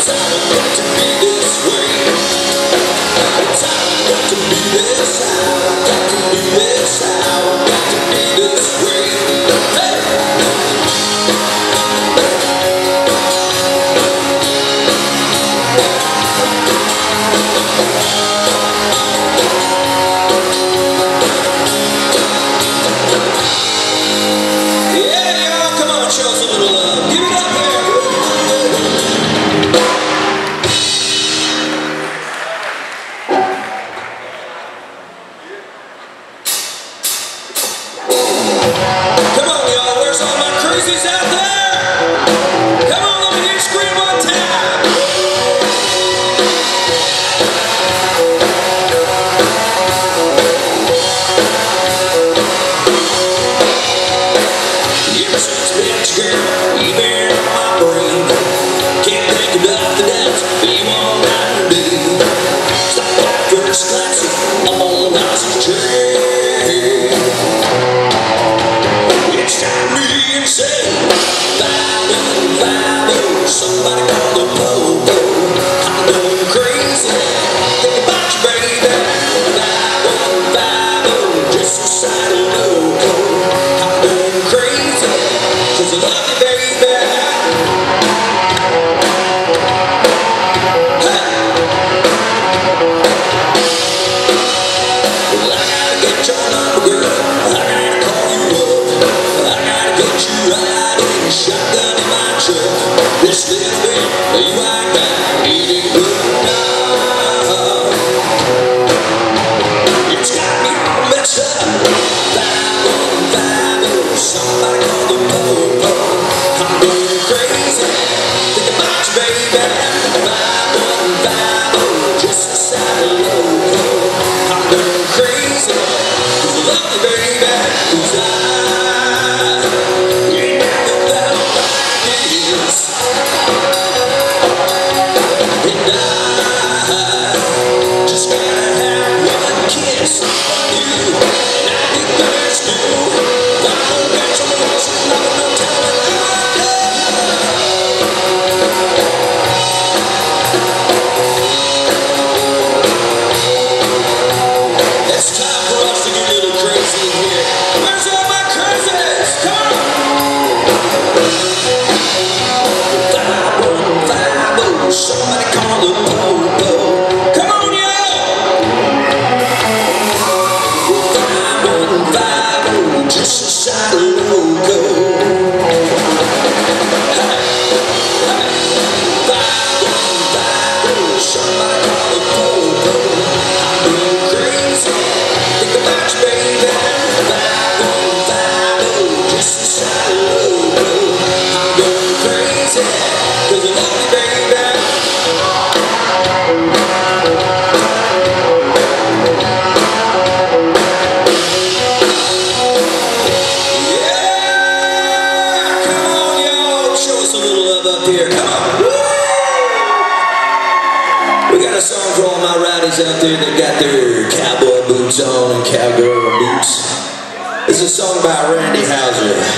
It's for us to get a out crazy in here. 房地产。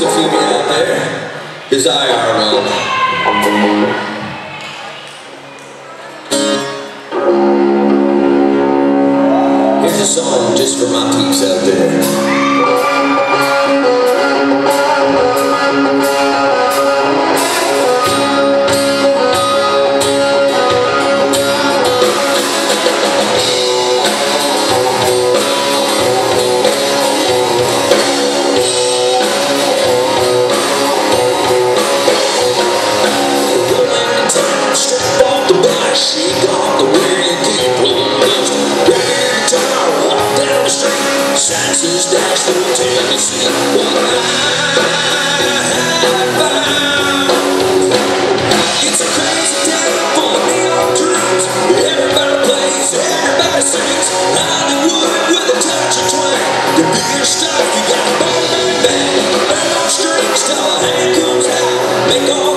there's a female out I Arnold. Thank God.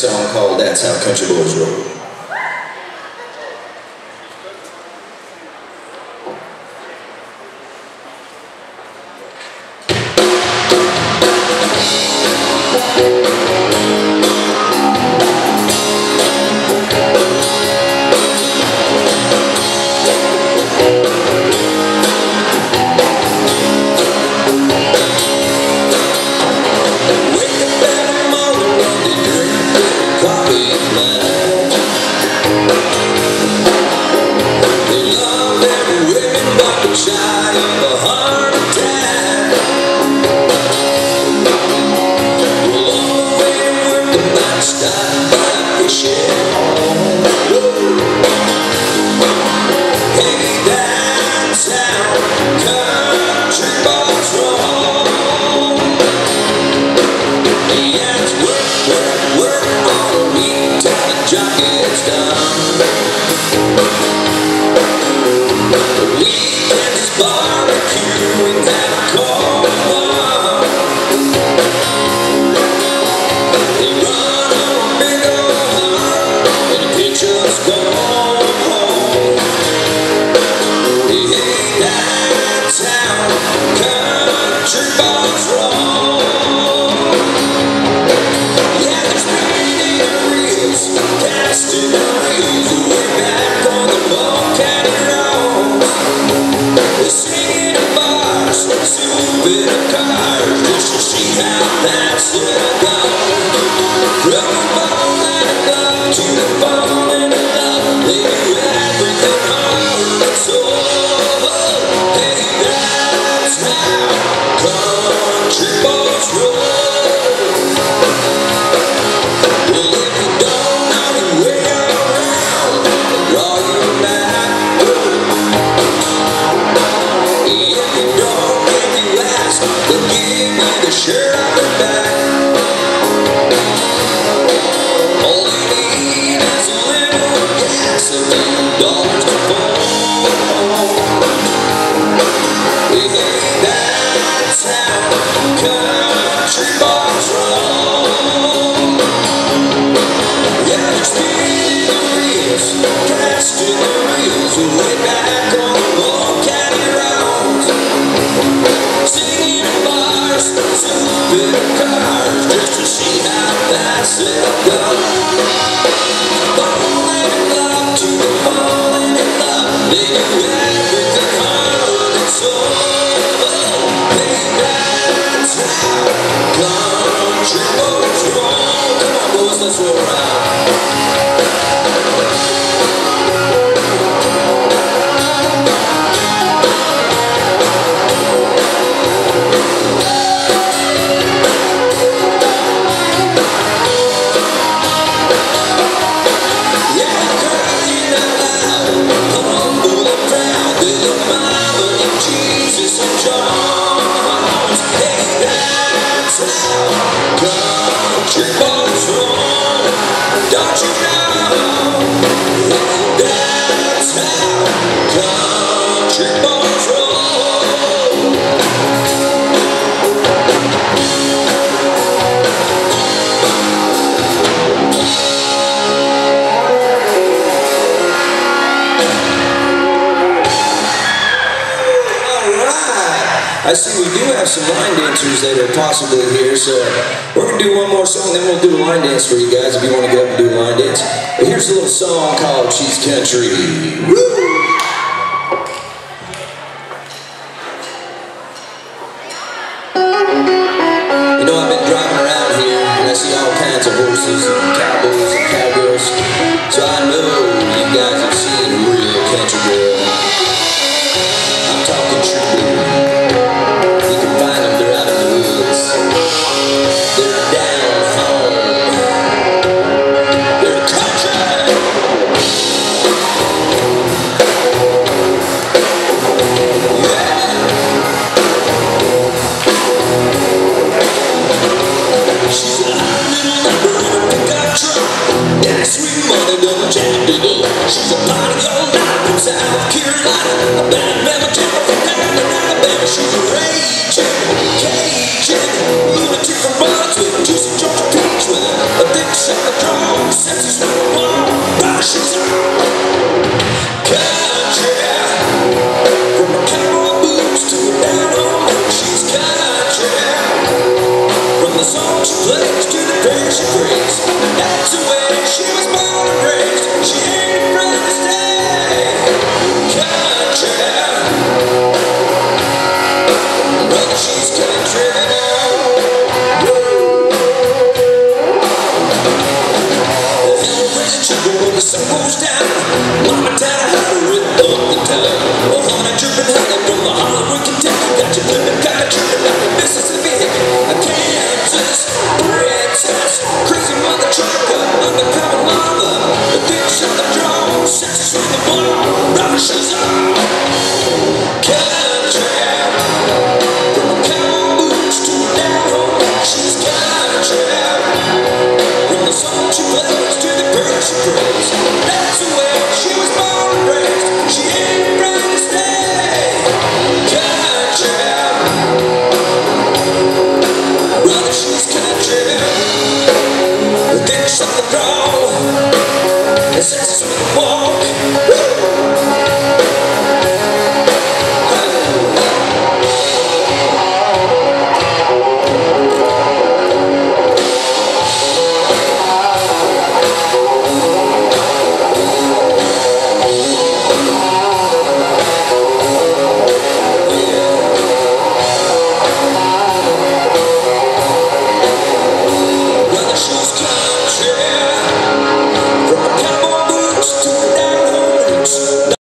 Song called That's How Country Boys Roll. I see we do have some line dancers that are possibly here, so we're going to do one more song, then we'll do a line dance for you guys if you want to get up and do a line dance. But here's a little song called Cheese Country. Woo! You know, I've been driving around here, and I see all kinds of horses